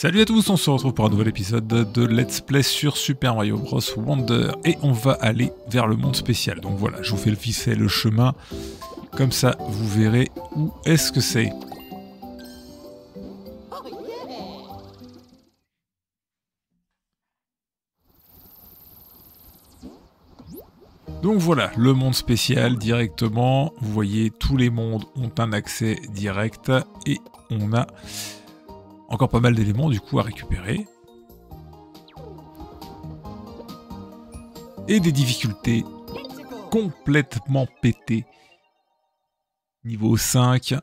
Salut à tous, on se retrouve pour un nouvel épisode de Let's Play sur Super Mario Bros Wonder et on va aller vers le monde spécial. Donc voilà, je vous fais le fait le chemin, comme ça vous verrez où est-ce que c'est. Donc voilà, le monde spécial directement. Vous voyez, tous les mondes ont un accès direct et on a encore pas mal d'éléments du coup à récupérer. Et des difficultés complètement pétées. Niveau 5.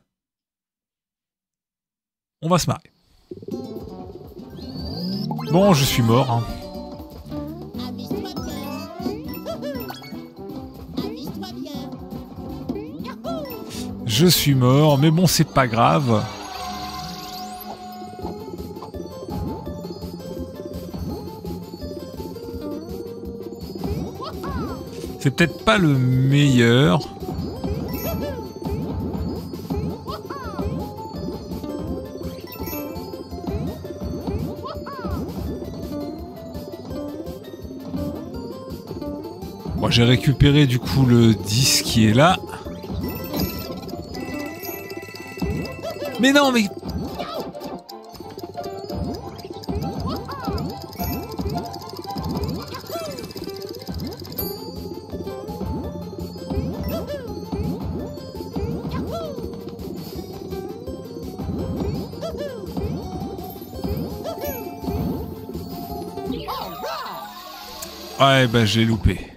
On va se marrer. Bon, je suis mort. Hein. Je suis mort, mais bon, c'est pas grave. C'est peut-être pas le meilleur. Bon, j'ai récupéré du coup le disque qui est là. Mais non, mais Ouais, bah j'ai loupé.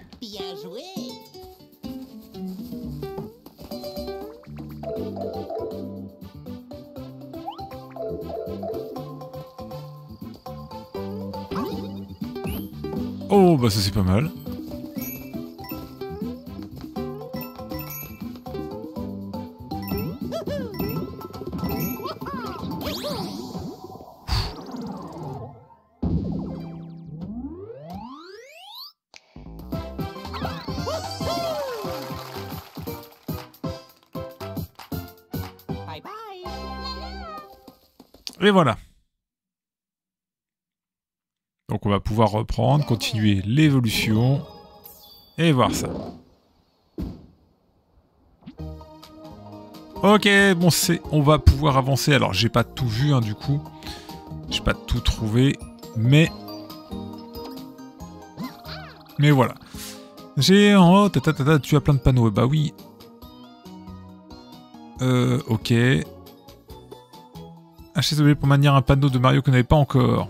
Donc on va pouvoir reprendre, continuer l'évolution et voir ça. Ok, bon c'est, on va pouvoir avancer. Alors j'ai pas tout vu hein, du coup, j'ai pas tout trouvé, mais mais voilà. J'ai en haut, tu as plein de panneaux. Bah oui. Euh, ok. Achetez pour manière un panneau de Mario que vous n'avez pas encore.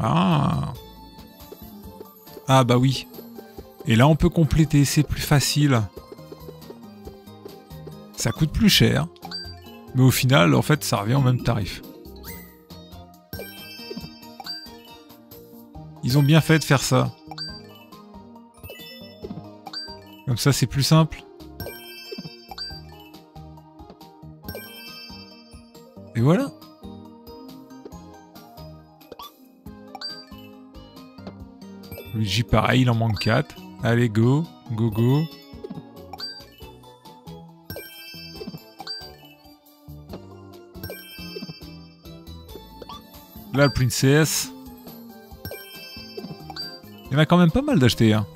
Ah. Ah bah oui. Et là on peut compléter, c'est plus facile. Ça coûte plus cher. Mais au final, en fait, ça revient au même tarif. Ils ont bien fait de faire ça. Comme ça, c'est plus simple. Et voilà. Luigi pareil, il en manque 4. Allez, go, go, go. La princesse. Il y en a quand même pas mal d'acheter. Hein.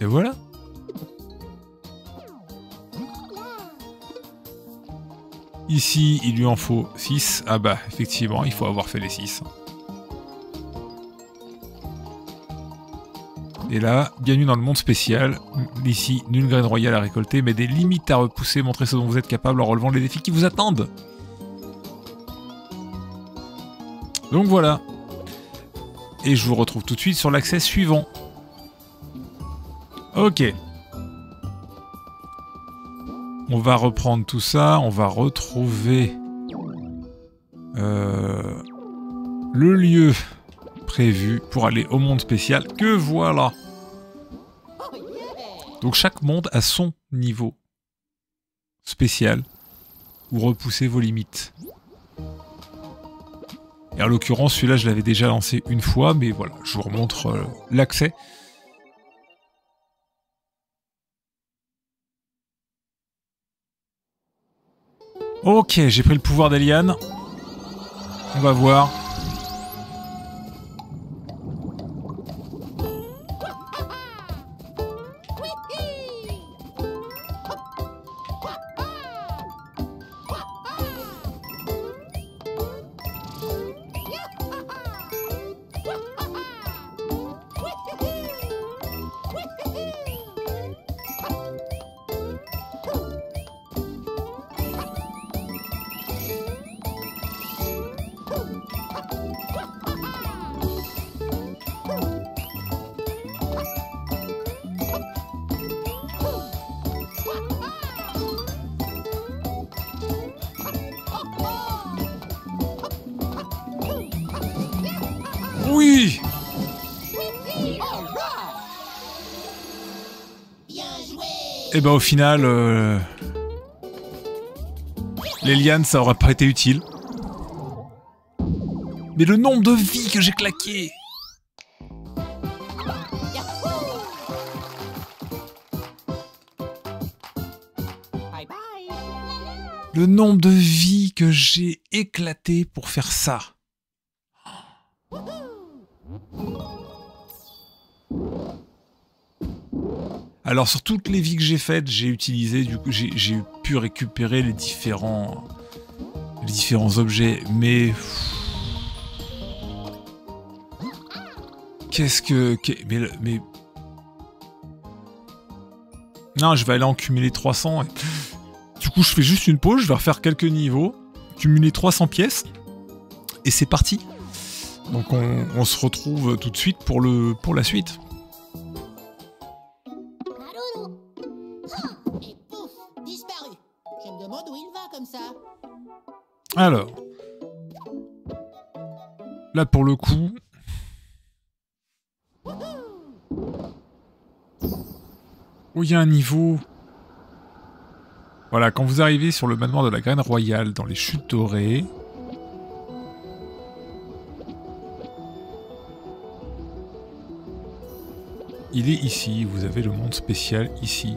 Et voilà. Ici, il lui en faut 6. Ah bah, effectivement, il faut avoir fait les 6. Et là, bienvenue dans le monde spécial. Ici, nulle graine royale à récolter, mais des limites à repousser. Montrez ce dont vous êtes capable en relevant les défis qui vous attendent. Donc voilà. Et je vous retrouve tout de suite sur l'accès suivant. Ok. On va reprendre tout ça, on va retrouver euh, le lieu prévu pour aller au monde spécial, que voilà Donc chaque monde a son niveau spécial, où repousser vos limites. Et en l'occurrence, celui-là, je l'avais déjà lancé une fois, mais voilà, je vous remontre euh, l'accès. Ok, j'ai pris le pouvoir d'Eliane. On va voir. Et bah au final, euh... les lianes, ça aurait pas été utile. Mais le nombre de vies que j'ai claqué Le nombre de vies que j'ai éclaté pour faire ça. Alors sur toutes les vies que j'ai faites, j'ai utilisé, j'ai pu récupérer les différents, les différents objets, mais qu'est-ce que, mais, non, je vais aller en cumuler 300. Du coup, je fais juste une pause, je vais refaire quelques niveaux, cumuler 300 pièces, et c'est parti. Donc on, se retrouve tout de suite pour la suite. Alors. Là pour le coup. Oh, il y a un niveau. Voilà, quand vous arrivez sur le manoir de la graine royale dans les chutes dorées, il est ici, vous avez le monde spécial ici.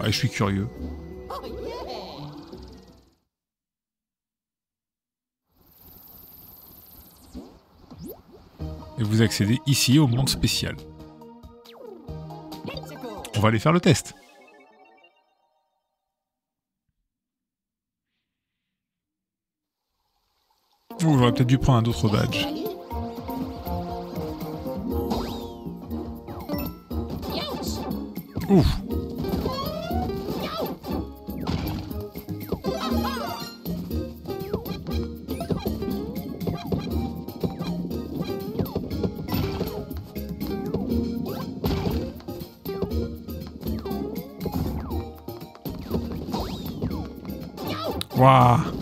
Ah, je suis curieux. Et vous accédez ici au monde spécial. On va aller faire le test. Oh, j'aurais peut-être dû prendre un autre badge. Ouf. 哇。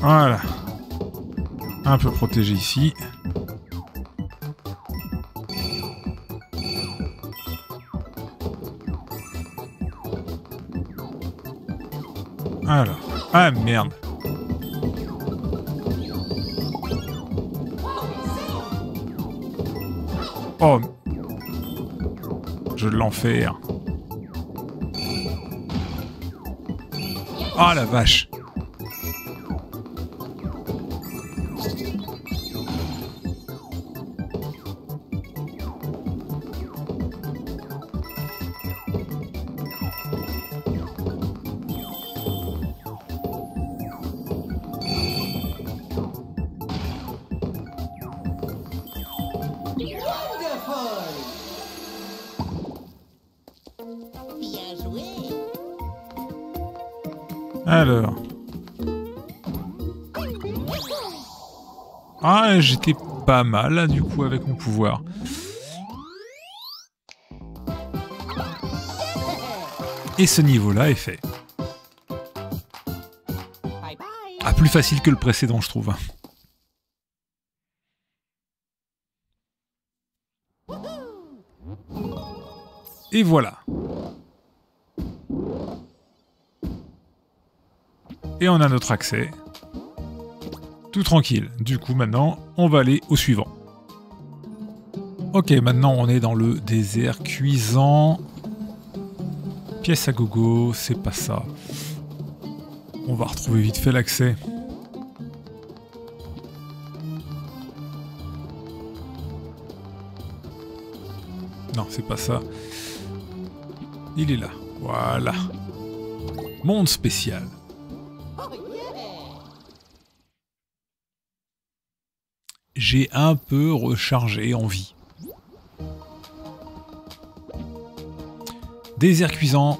Voilà. Un peu protégé ici. Alors. Ah merde. Oh. Je l'enfer. Ah la vache. J'étais pas mal, là, du coup, avec mon pouvoir. Et ce niveau-là est fait. Ah, plus facile que le précédent, je trouve. Et voilà. Et on a notre accès. Tout tranquille. Du coup, maintenant, on va aller au suivant. Ok, maintenant on est dans le désert cuisant. Pièce à gogo, c'est pas ça. On va retrouver vite fait l'accès. Non, c'est pas ça. Il est là. Voilà. Monde spécial. J'ai un peu rechargé en vie. Désert cuisant,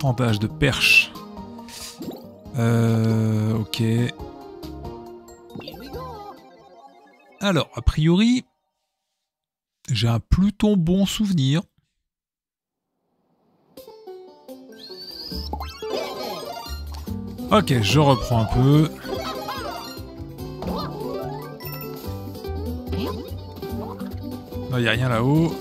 tentage de perche. Euh, ok. Alors, a priori, j'ai un plutôt bon souvenir. Ok, je reprends un peu. Il n'y a rien là-haut.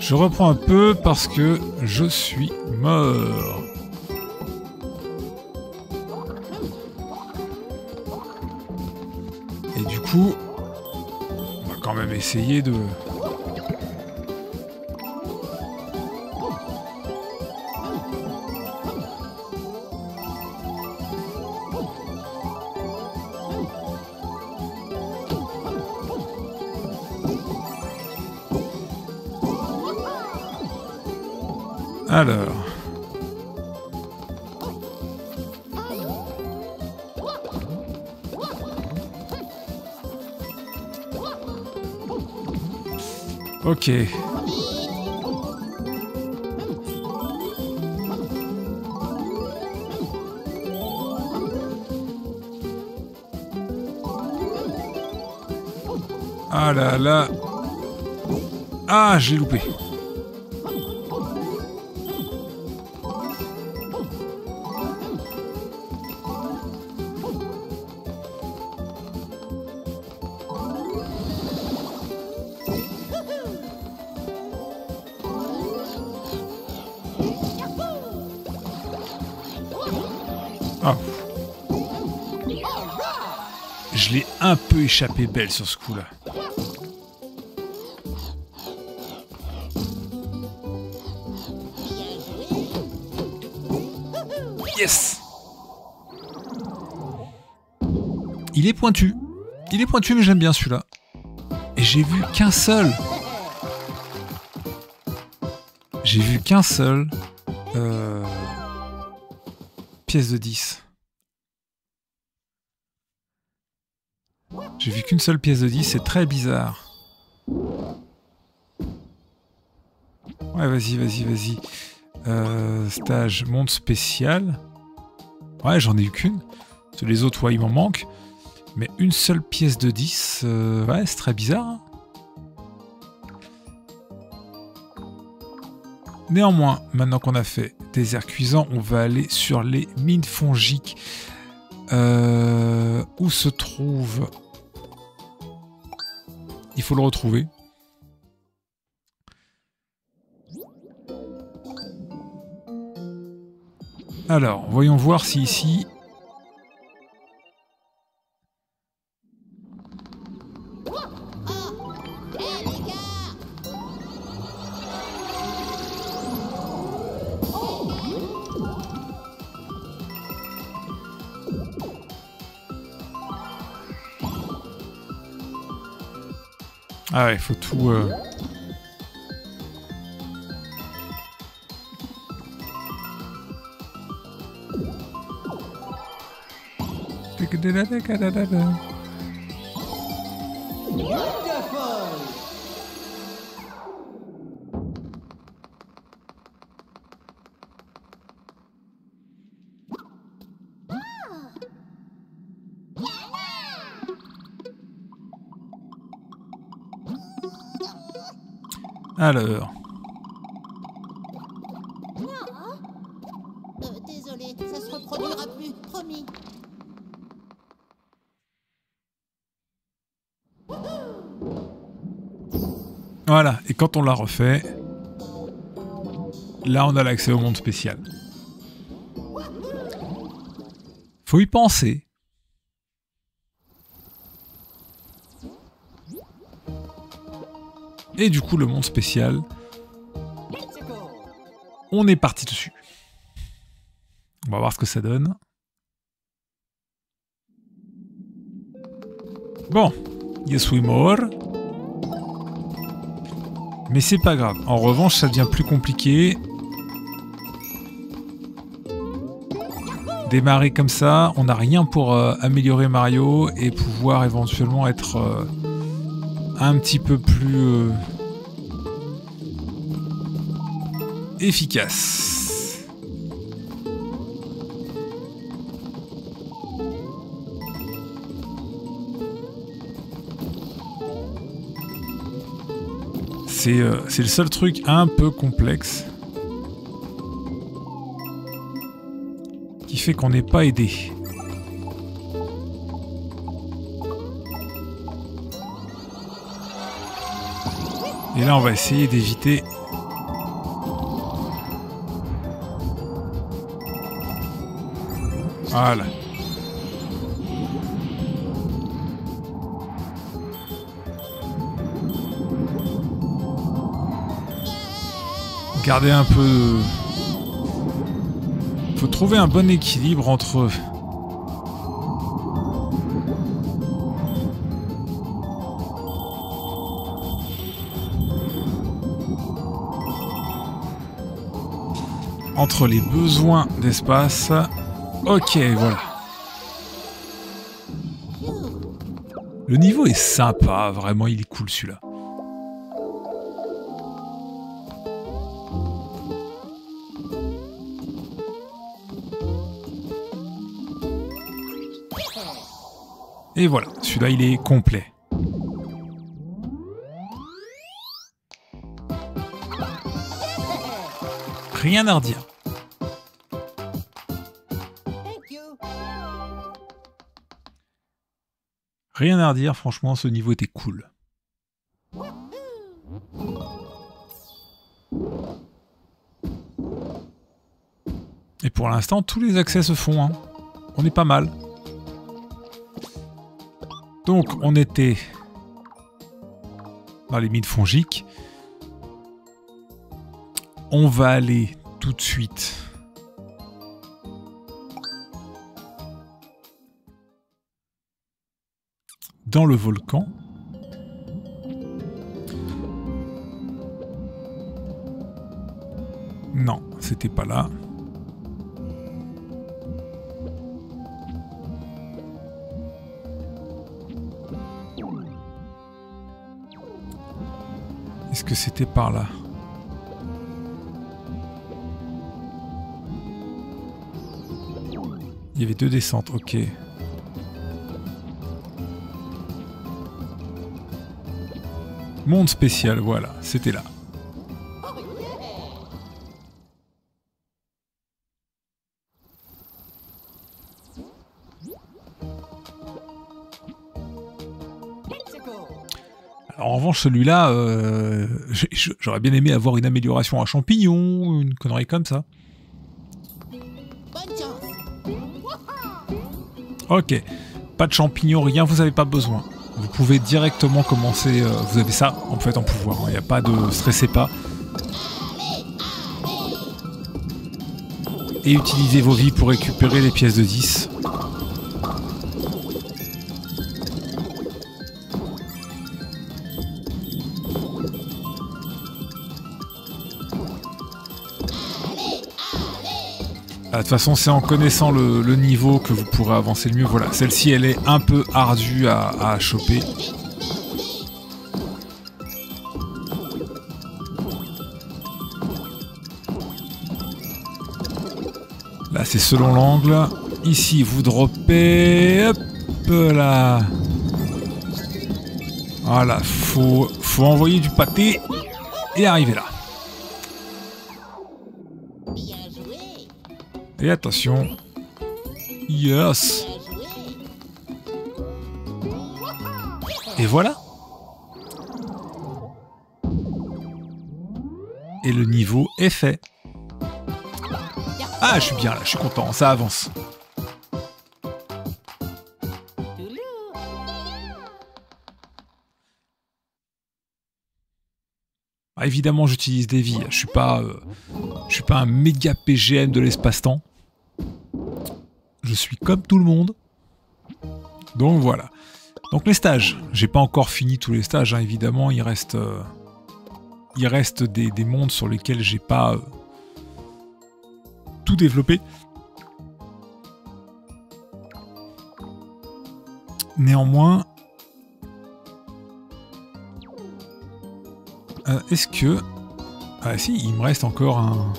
Je reprends un peu parce que je suis mort. Et du coup, essayer de... Alors... Ok. Ah là là. Ah, j'ai loupé. Échappé belle sur ce coup-là. Yes Il est pointu. Il est pointu, mais j'aime bien celui-là. Et j'ai vu qu'un seul. J'ai vu qu'un seul. Euh, pièce de 10. J'ai vu qu'une seule pièce de 10, c'est très bizarre. Ouais, vas-y, vas-y, vas-y. Euh, stage monde spécial. Ouais, j'en ai eu qu'une. Les autres, ouais, il m'en manque. Mais une seule pièce de 10, euh, ouais, c'est très bizarre. Hein. Néanmoins, maintenant qu'on a fait désert cuisant, on va aller sur les mines fongiques. Euh, où se trouve... Il faut le retrouver. Alors, voyons voir si ici... Ah ouais, faut tout... Euh... Alors. Euh, désolé, ça se reproduira plus, promis. Voilà, et quand on l'a refait, là on a l'accès au monde spécial. Faut y penser. Et du coup, le monde spécial, on est parti dessus. On va voir ce que ça donne. Bon, yes we more. Mais c'est pas grave. En revanche, ça devient plus compliqué. Démarrer comme ça, on n'a rien pour euh, améliorer Mario et pouvoir éventuellement être euh, un petit peu plus euh, efficace. C'est euh, c'est le seul truc un peu complexe qui fait qu'on n'est pas aidé. Là, on va essayer d'éviter. Voilà. Garder un peu... Faut trouver un bon équilibre entre... entre les besoins d'espace. Ok, voilà. Le niveau est sympa, vraiment, il est cool celui-là. Et voilà, celui-là il est complet. Rien à redire. Rien à redire, franchement, ce niveau était cool. Et pour l'instant, tous les accès se font. hein. On est pas mal. Donc, on était dans les mines fongiques. On va aller tout de suite dans le volcan. Non, c'était pas là. Est-ce que c'était par là? Il y avait deux descentes, ok. Monde spécial, voilà, c'était là. En revanche, celui-là, euh, j'aurais bien aimé avoir une amélioration à champignon, une connerie comme ça. Ok, pas de champignons, rien, vous avez pas besoin. Vous pouvez directement commencer, euh, vous avez ça en fait en pouvoir, il n'y a pas de stressez pas. Et utilisez vos vies pour récupérer les pièces de 10. Ah, de toute façon, c'est en connaissant le, niveau que vous pourrez avancer le mieux. Voilà, celle-ci, elle est un peu ardue à, choper. Là, c'est selon l'angle. Ici, vous droppez. Hop là. Voilà, faut, faut envoyer du pâté et arriver là. Et attention. Yes. Et voilà. Et le niveau est fait. Ah, je suis bien là, je suis content, ça avance. Ah, évidemment, j'utilise des vies. Je suis pas, euh, je suis pas un méga PGM de l'espace-temps. Je suis comme tout le monde. Donc voilà. Donc les stages. J'ai pas encore fini tous les stages, hein, évidemment. Il reste, euh, il reste des, des mondes sur lesquels j'ai pas euh, tout développé. Néanmoins, Euh, Est-ce que... Ah si, il me reste encore un...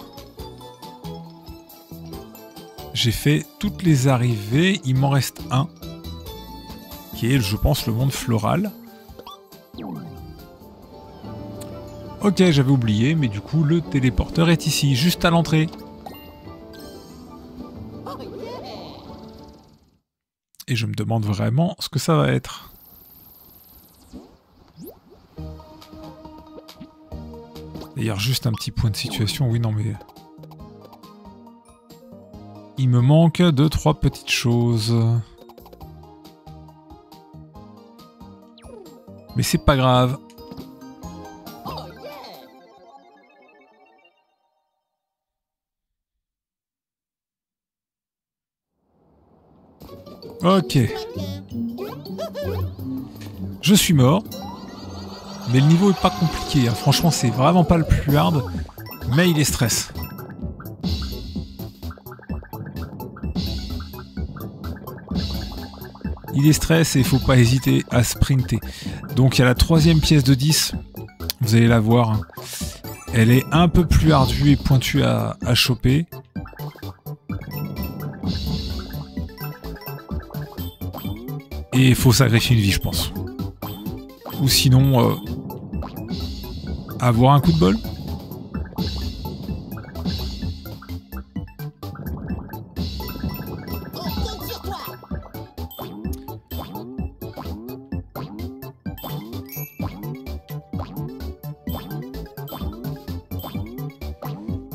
J'ai fait toutes les arrivées, il m'en reste un. Qui est, je pense, le monde floral. Ok, j'avais oublié, mais du coup, le téléporteur est ici, juste à l'entrée. Et je me demande vraiment ce que ça va être. D'ailleurs, juste un petit point de situation. Oui, non, mais... Il me manque deux, trois petites choses. Mais c'est pas grave. Ok. Je suis mort. Mais le niveau est pas compliqué. hein. Franchement, c'est vraiment pas le plus hard. Mais il est stress. Il est stress et il faut pas hésiter à sprinter. Donc il y a la troisième pièce de 10. Vous allez la voir. hein. Elle est un peu plus ardue et pointue à, à choper. Et il faut sacrifier une vie, je pense. Ou sinon, euh, avoir un coup de bol.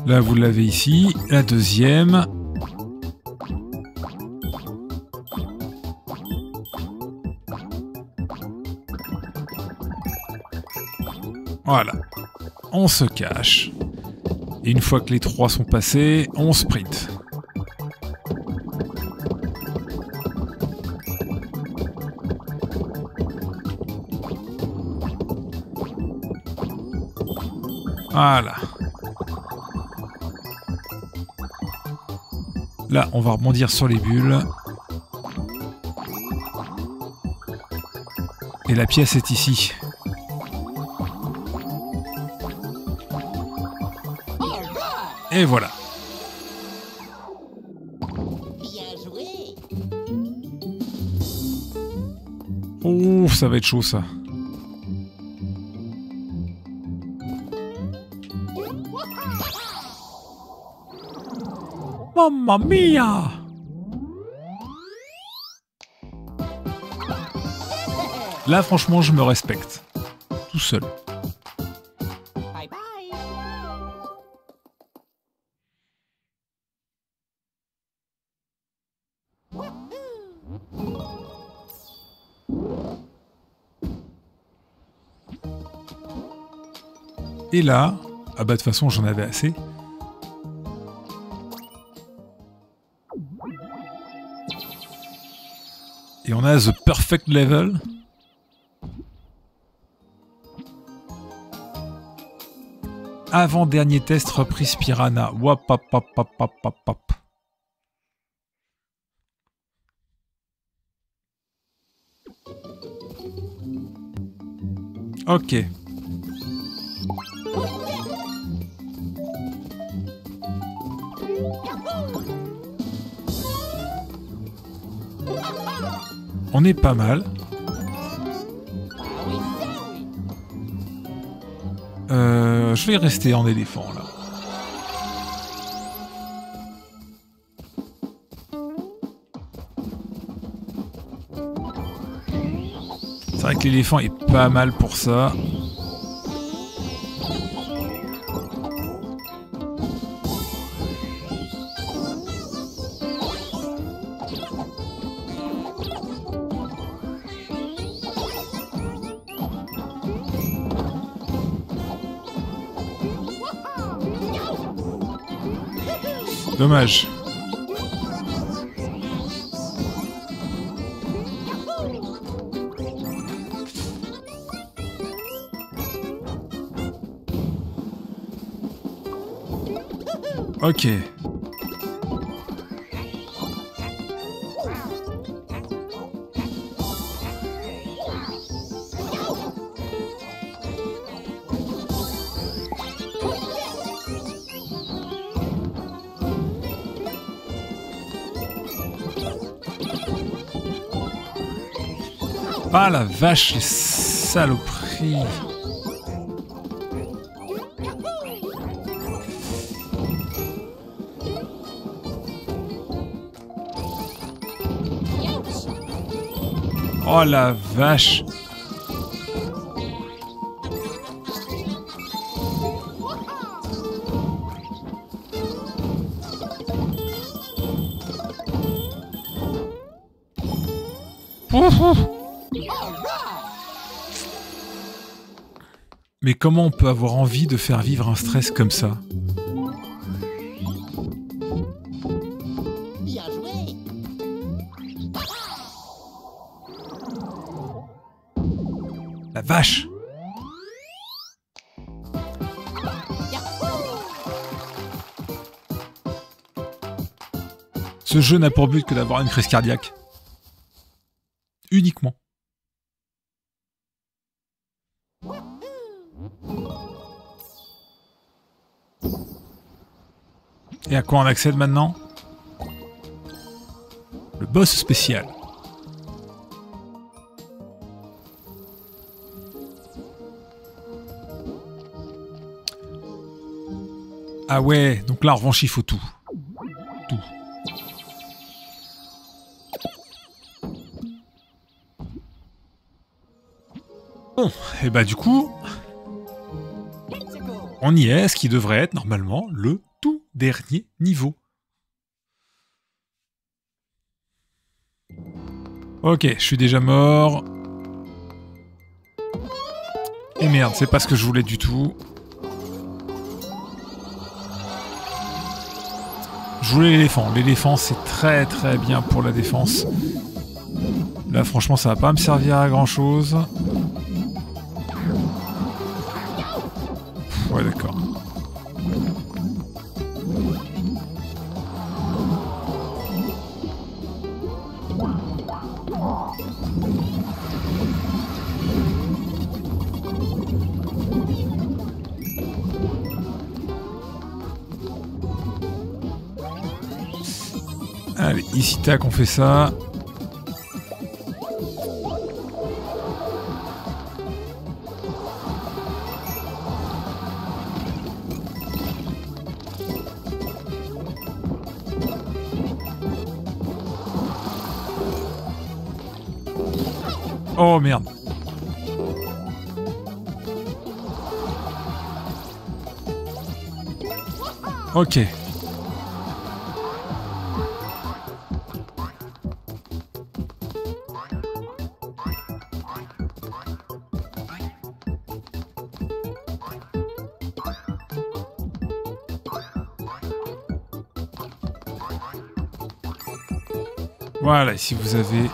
Là, vous l'avez ici. La deuxième. Voilà. On se cache. Et une fois que les trois sont passés, on sprint. Voilà. Là, on va rebondir sur les bulles. Et la pièce est ici. Et voilà. Bien joué. Oh, ça va être chaud ça. Mamma mia Là, franchement, je me respecte. Tout seul. Et là, ah bah de toute façon, j'en avais assez. Et on a The Perfect Level. Avant-dernier test reprise Piranha. Wap. Ok. On est pas mal. Euh, je vais rester en éléphant là. C'est vrai que l'éléphant est pas mal pour ça. Dommage. Ok. Ah la vache, les saloperies. Oh la vache. Mais comment on peut avoir envie de faire vivre un stress comme ça. La vache Ce jeu n'a pour but que d'avoir une crise cardiaque. Uniquement. Et à quoi on accède maintenant? Le boss spécial. Ah ouais, donc là en revanche il faut tout. Tout. Bon, et bah du coup, on y est, ce qui devrait être normalement le dernier niveau. Ok, je suis déjà mort. Et merde, c'est pas ce que je voulais du tout. Je voulais l'éléphant. L'éléphant, c'est très très bien pour la défense. Là, franchement, ça va pas me servir à grand chose. Ouais, d'accord. Tac, on fait ça. Oh merde. Ok. Voilà, ici vous avez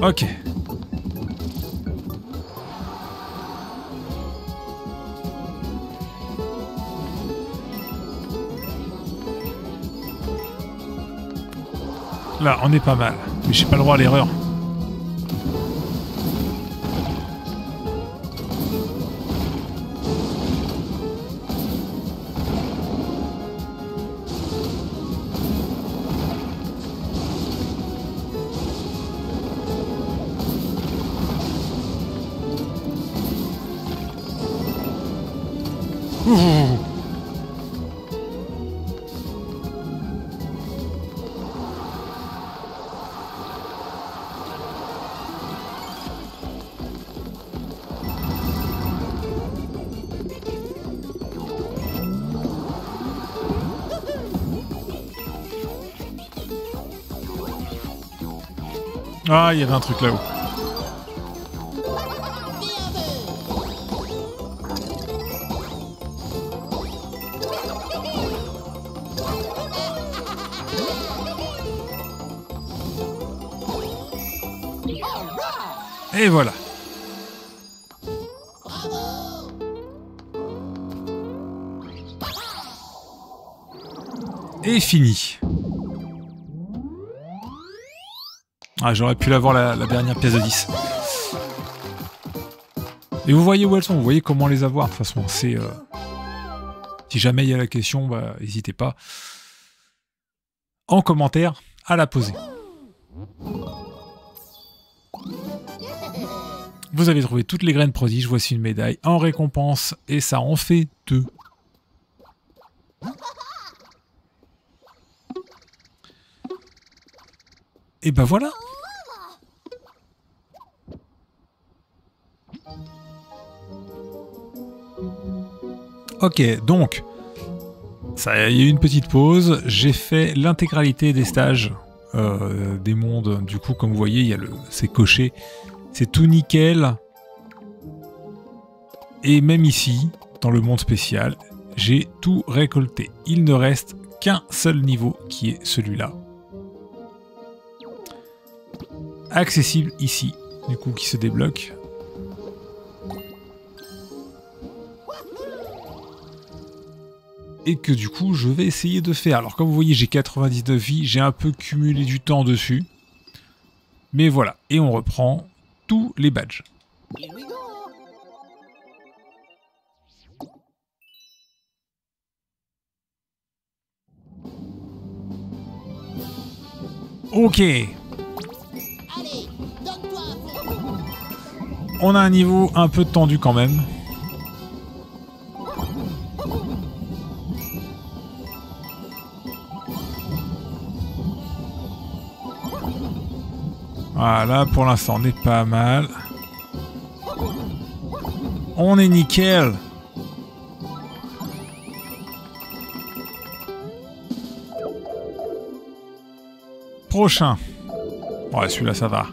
Ok. On est pas mal. Mais j'ai pas le droit à l'erreur. Ah, il y avait un truc là-haut. Et voilà. Et fini. Ah, j'aurais pu l'avoir la, dernière pièce de 10. Et vous voyez où elles sont, vous voyez comment les avoir. De toute façon, c'est. euh, Si jamais il y a la question, bah, n'hésitez pas en commentaire à la poser. Vous avez trouvé toutes les graines prodiges, voici une médaille en récompense, et ça en fait deux. Et ben voilà Ok, donc, ça, il y a eu une petite pause. J'ai fait l'intégralité des stages euh, des mondes. Du coup, comme vous voyez, il y a le, c'est coché. C'est tout nickel. Et même ici, dans le monde spécial, j'ai tout récolté. Il ne reste qu'un seul niveau qui est celui-là. Accessible ici, du coup, qui se débloque. Et que du coup je vais essayer de faire. Alors comme vous voyez j'ai 99 vies, j'ai un peu cumulé du temps dessus. Mais voilà, et on reprend tous les badges. Ok, on a un niveau un peu tendu quand même. Voilà, pour l'instant on est pas mal. On est nickel. Prochain. Ouais, celui-là ça va.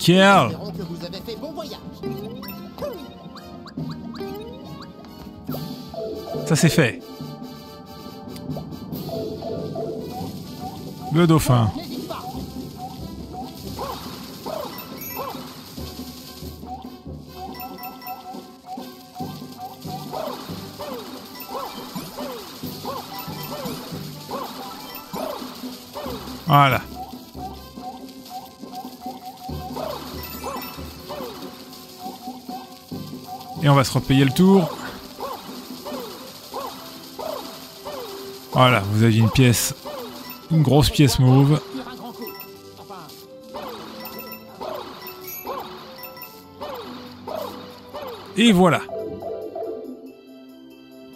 Nickel. Espérons que vous avez fait bon voyage. Ça c'est fait. Le dauphin. Voilà. Et on va se repayer le tour. Voilà, vous aviez une pièce, une grosse pièce mauve. Et voilà.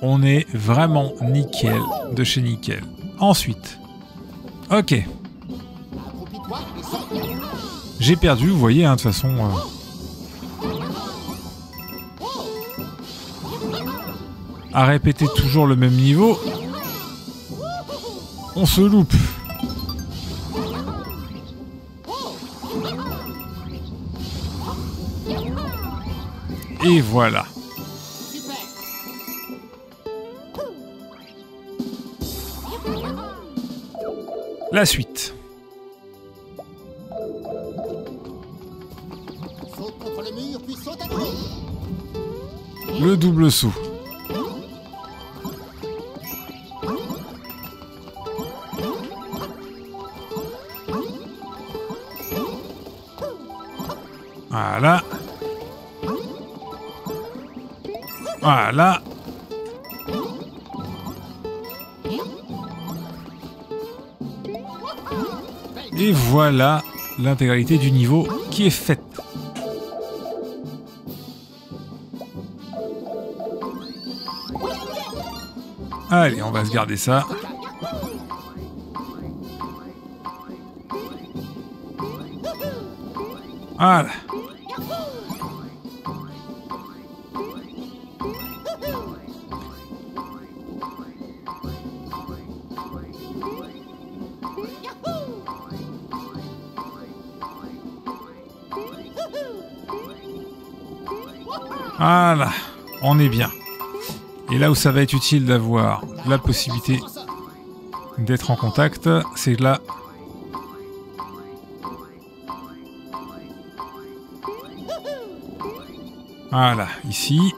On est vraiment nickel de chez nickel. Ensuite. Ok. J'ai perdu, vous voyez, hein, de toute façon. euh. À répéter toujours le même niveau. On se loupe. Et voilà. La suite. Le double saut. Voilà. Et voilà l'intégralité du niveau qui est faite. Allez, on va se garder ça. Voilà. Voilà, on est bien. Et là où ça va être utile d'avoir la possibilité d'être en contact, c'est là. Voilà, ici.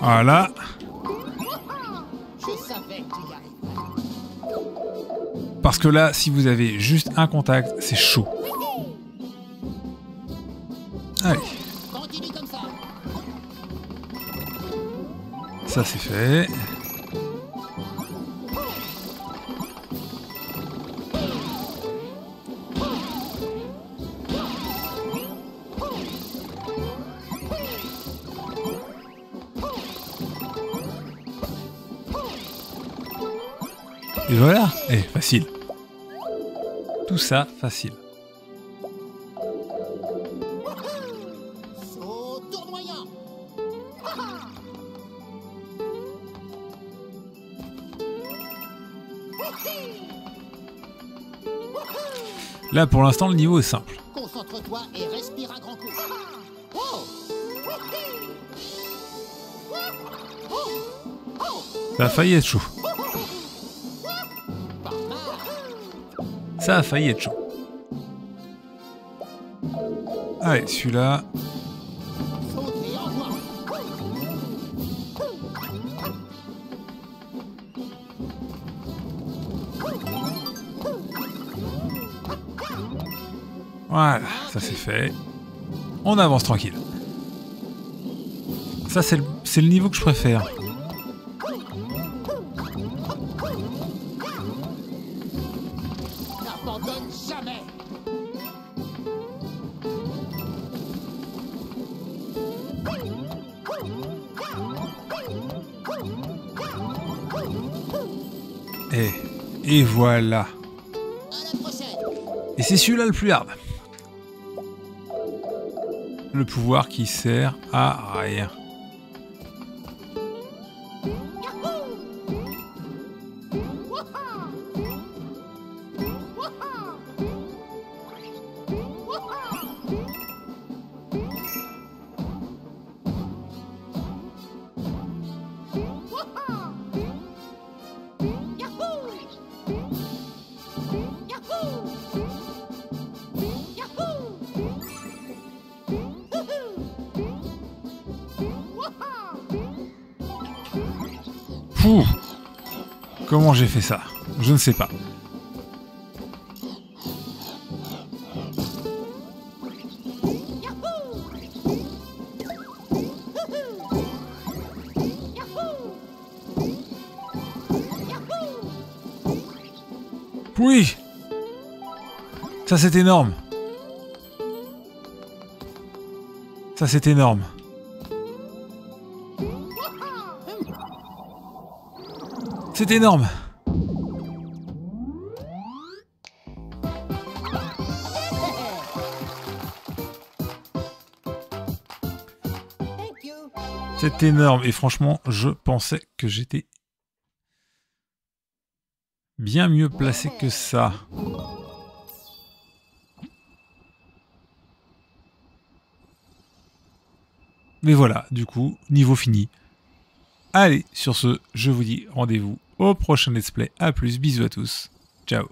Voilà. Parce que là, si vous avez juste un contact, c'est chaud. Allez, ça c'est fait. Tout ça, facile. Là, pour l'instant, le niveau est simple. Concentre-toi et respire un grand coup. Oh Ça a failli être chaud. Ça a failli être chaud. Allez, celui-là. Voilà, ça c'est fait. On avance tranquille. Ça, c'est le, c'est le niveau que je préfère. Et voilà. Et c'est celui-là le plus hard. Le pouvoir qui sert à rien. Pouh Comment j'ai fait ça? Je ne sais pas. Ça c'est énorme Ça c'est énorme C'est énorme. C'est énorme et franchement, je pensais que j'étais bien mieux placé que ça. Mais voilà, du coup, niveau fini. Allez, sur ce, je vous dis rendez-vous au prochain let's play. A plus, bisous à tous. Ciao.